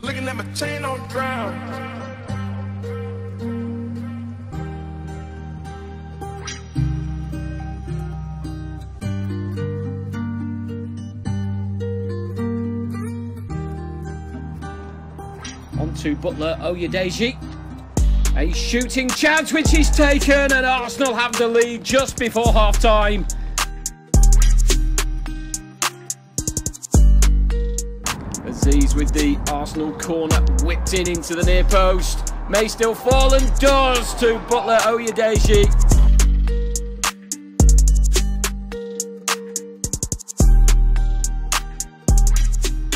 Looking at my chain on ground. On to Butler oh, Oyedeji. A shooting chance which is taken, and Arsenal have the lead just before half time. Aziz with the Arsenal corner whipped in into the near post. May still fall and does to Butler Oyedeji.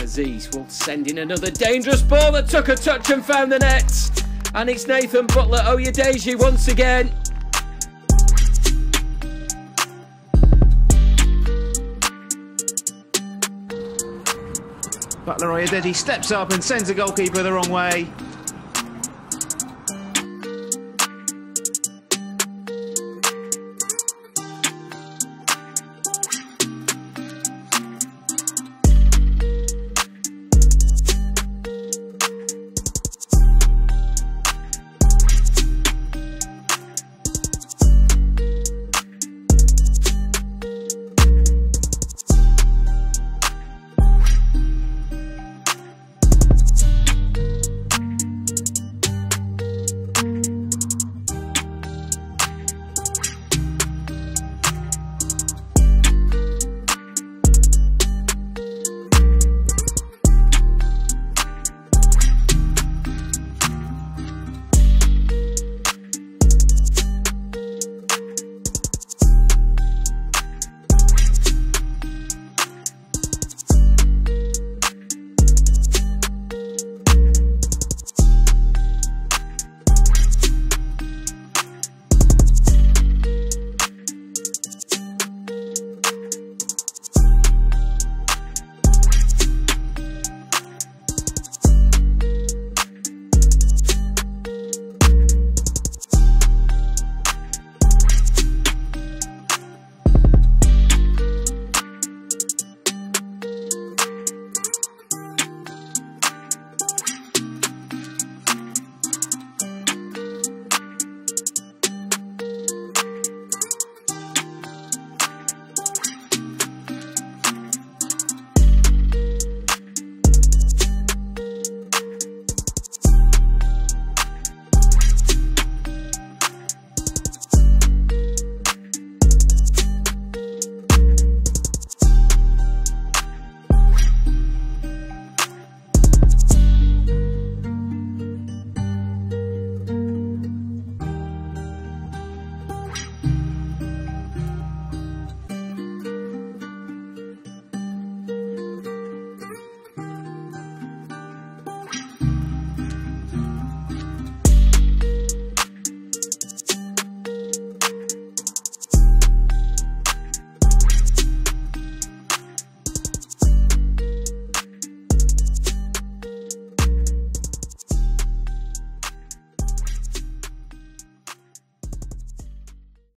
Aziz will send in another dangerous ball that took a touch and found the net. And it's Nathan Butler Oyedeji once again. Butler Oyedeji steps up and sends the goalkeeper the wrong way.